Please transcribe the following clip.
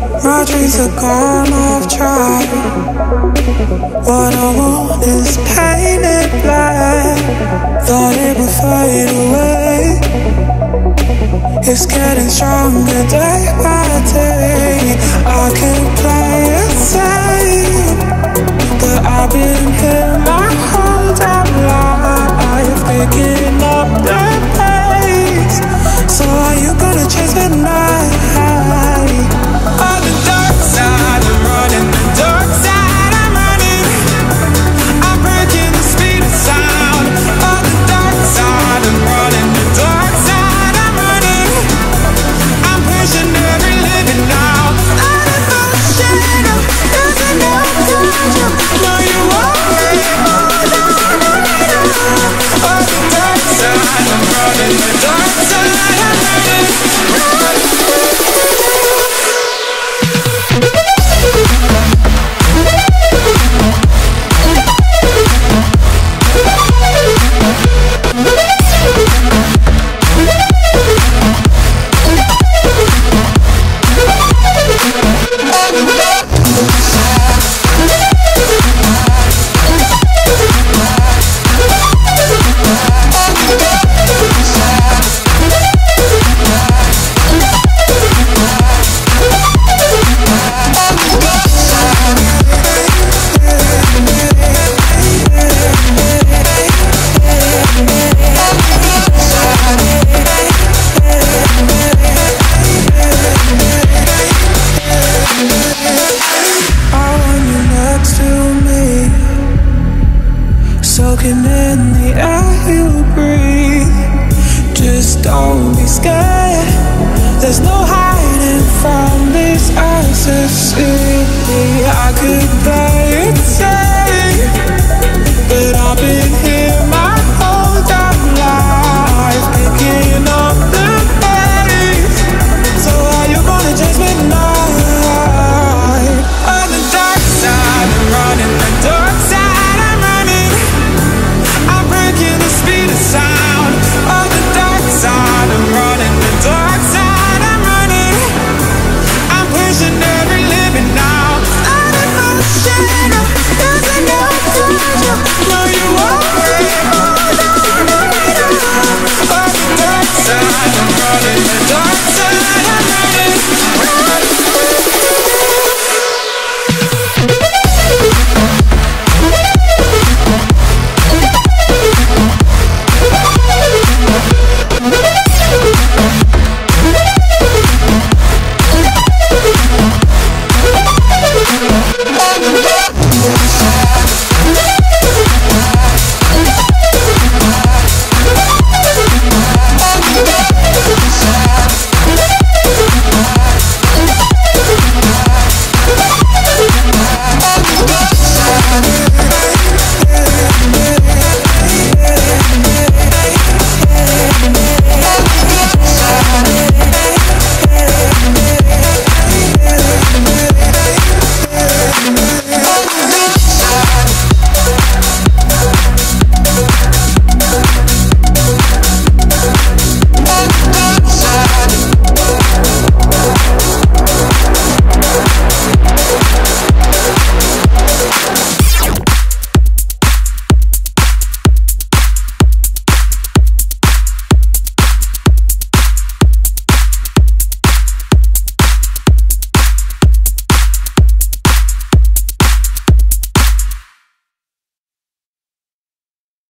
My dreams are gone, I've tried. What I want is painted black. Thought it would fade away. It's getting stronger day by day. goodbye